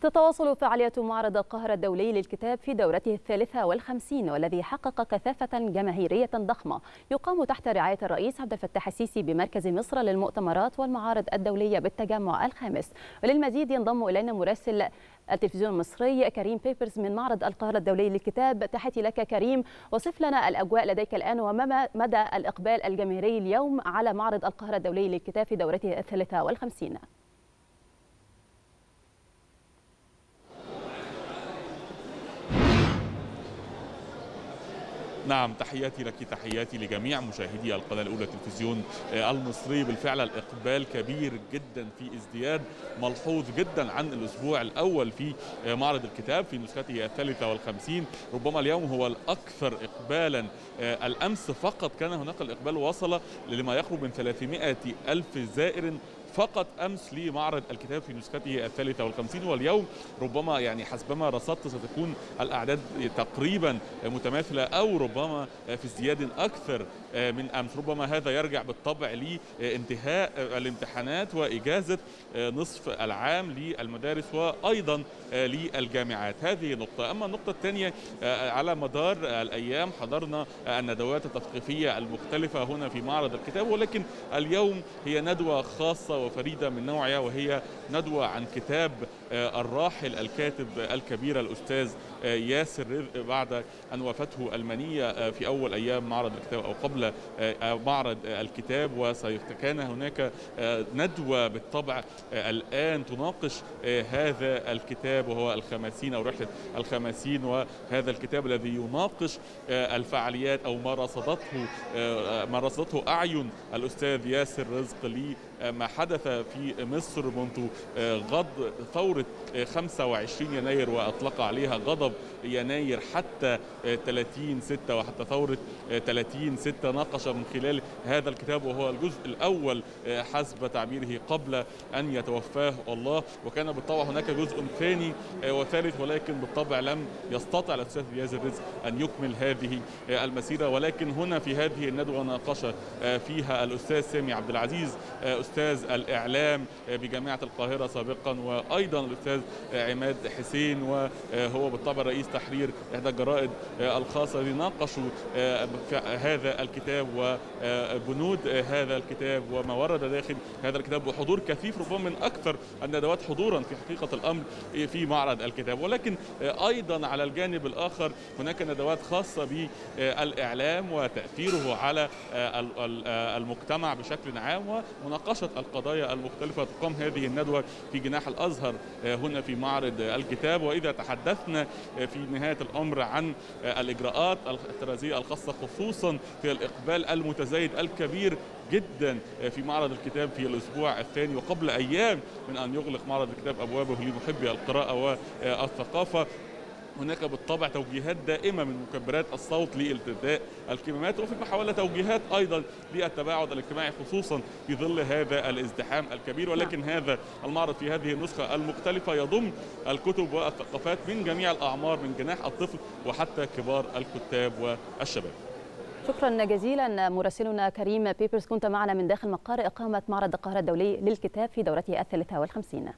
تتواصل فعالية معرض القاهرة الدولي للكتاب في دورته الثالثة والخمسين والذي حقق كثافة جماهيرية ضخمة. يقام تحت رعاية الرئيس عبد الفتاح السيسي بمركز مصر للمؤتمرات والمعارض الدولية بالتجمع الخامس. وللمزيد ينضم إلينا مراسل التلفزيون المصري كريم بيبرز من معرض القاهرة الدولي للكتاب. تحياتي لك كريم. وصف لنا الأجواء لديك الآن وما مدى الإقبال الجماهيري اليوم على معرض القاهرة الدولي للكتاب في دورته الثالثة والخمسين. نعم تحياتي لك تحياتي لجميع مشاهدي القناة الأولى التلفزيون المصري. بالفعل الإقبال كبير جدا في ازدياد ملحوظ جدا عن الأسبوع الأول في معرض الكتاب في نسخته الثالثة والخمسين. ربما اليوم هو الأكثر إقبالا الأمس فقط كان هناك الإقبال وصل لما يقرب من 300 ألف زائر فقط أمس لمعرض الكتاب في نسخته الثالثة والخمسين واليوم ربما يعني حسبما رصدت ستكون الأعداد تقريبا متماثلة أو ربما في ازدياد أكثر من أمس. ربما هذا يرجع بالطبع لانتهاء الامتحانات وإجازة نصف العام للمدارس وأيضا للجامعات. هذه نقطة. أما النقطة الثانية على مدار الأيام حضرنا الندوات التثقيفية المختلفة هنا في معرض الكتاب ولكن اليوم هي ندوة خاصة وفريده من نوعها وهي ندوة عن كتاب الراحل الكاتب الكبير الأستاذ ياسر رزق بعد أن وافته المنيه في أول أيام معرض الكتاب أو قبل معرض الكتاب. وسيكون هناك ندوة بالطبع الآن تناقش هذا الكتاب وهو الخمسين أو رحلة الخمسين وهذا الكتاب الذي يناقش الفعاليات أو ما رصدته ما رصدته أعين الأستاذ ياسر رزق لي ما حدث في مصر منذ غض ثورة 25 يناير وأطلق عليها غضب يناير حتى 30 6 وحتى ثورة 30 6 ناقش من خلال هذا الكتاب وهو الجزء الأول حسب تعبيره قبل أن يتوفاه الله. وكان بالطبع هناك جزء ثاني وثالث ولكن بالطبع لم يستطع الأستاذ ياسر رزق أن يكمل هذه المسيرة. ولكن هنا في هذه الندوة ناقش فيها الأستاذ سامي عبد العزيز أستاذ الإعلام بجامعة القاهرة سابقا وأيضا الأستاذ عماد حسين وهو بالطبع رئيس تحرير إحدى الجرائد الخاصة ناقشوا هذا الكتاب وبنود هذا الكتاب وما ورد داخل هذا الكتاب وحضور كثيف ربما من أكثر الندوات حضورا في حقيقة الأمر في معرض الكتاب. ولكن أيضا على الجانب الآخر هناك ندوات خاصة بالإعلام وتأثيره على المجتمع بشكل عام ومناقشة القضايا المختلفة تقام هذه الندوة في جناح الأزهر هنا في معرض الكتاب. وإذا تحدثنا في نهاية الأمر عن الإجراءات الاحترازية الخاصة خصوصا في الإقبال المتزايد الكبير جدا في معرض الكتاب في الأسبوع الثاني. وقبل أيام من أن يغلق معرض الكتاب أبوابه لمحبي القراءة والثقافة هناك بالطبع توجيهات دائمة من مكبرات الصوت لالتداء الكمامات وفي المحاولة توجيهات أيضا للتباعد الاجتماعي خصوصا في ظل هذا الازدحام الكبير. ولكن هذا المعرض في هذه النسخة المختلفة يضم الكتب والثقافات من جميع الأعمار من جناح الطفل وحتى كبار الكتاب والشباب. شكرا جزيلا مراسلنا كريم بيبرز كنت معنا من داخل مقر إقامة معرض القاهرة الدولي للكتاب في دورته الثالثة والخمسين.